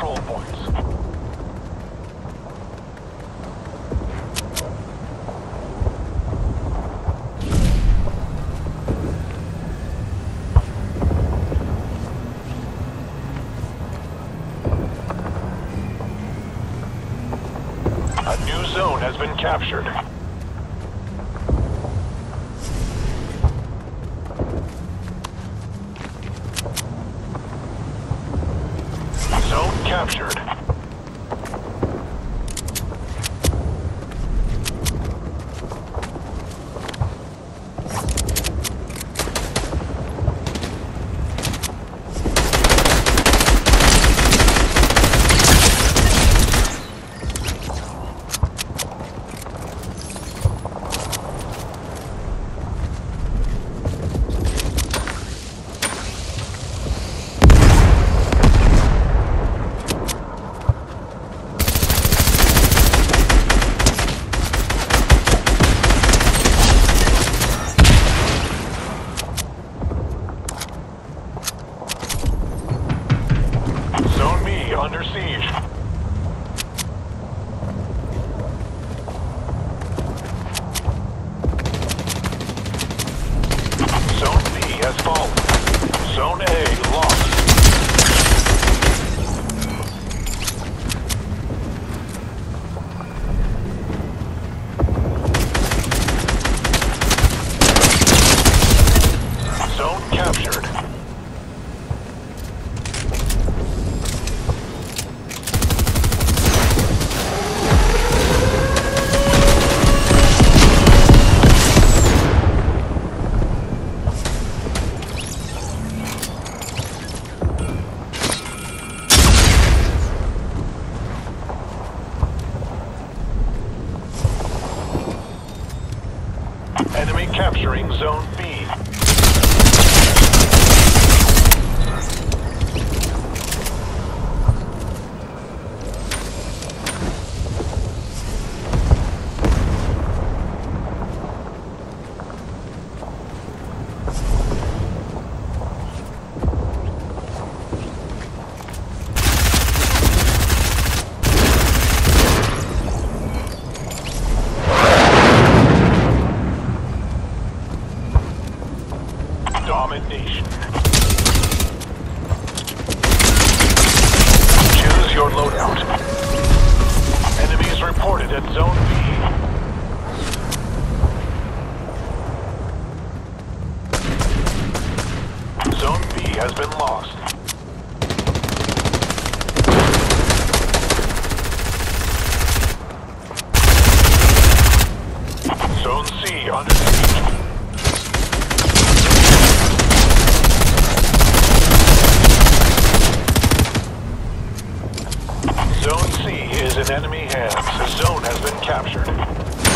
control points. A new zone has been captured. Zone captured. Zone B under siege. Enemy capturing Zone B. has been lost. Zone C under siege. Zone C is in enemy hands. The zone has been captured.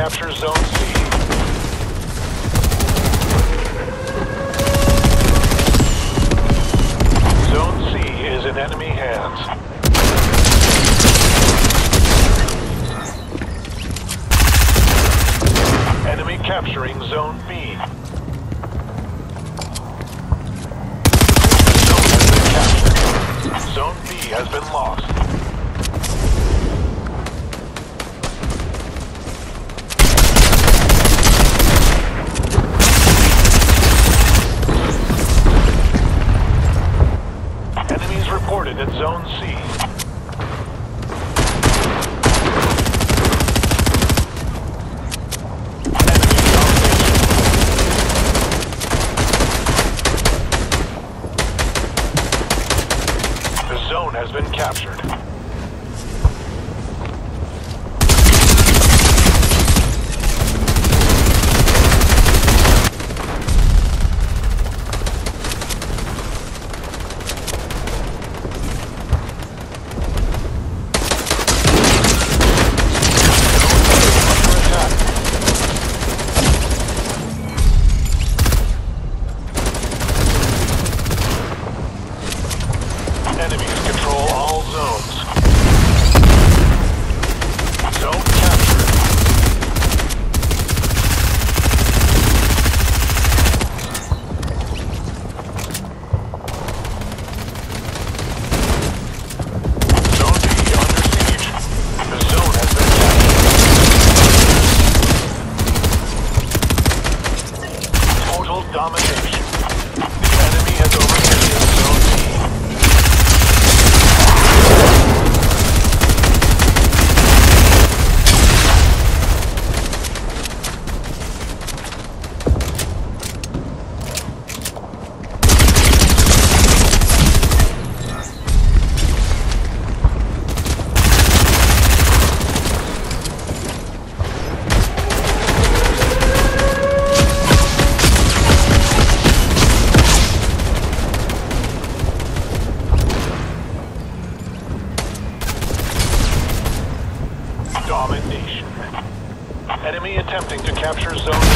Capture Zone C. Zone C is in enemy hands. Enemy capturing Zone B. Zone B has been lost. zone C. attempting to capture Zone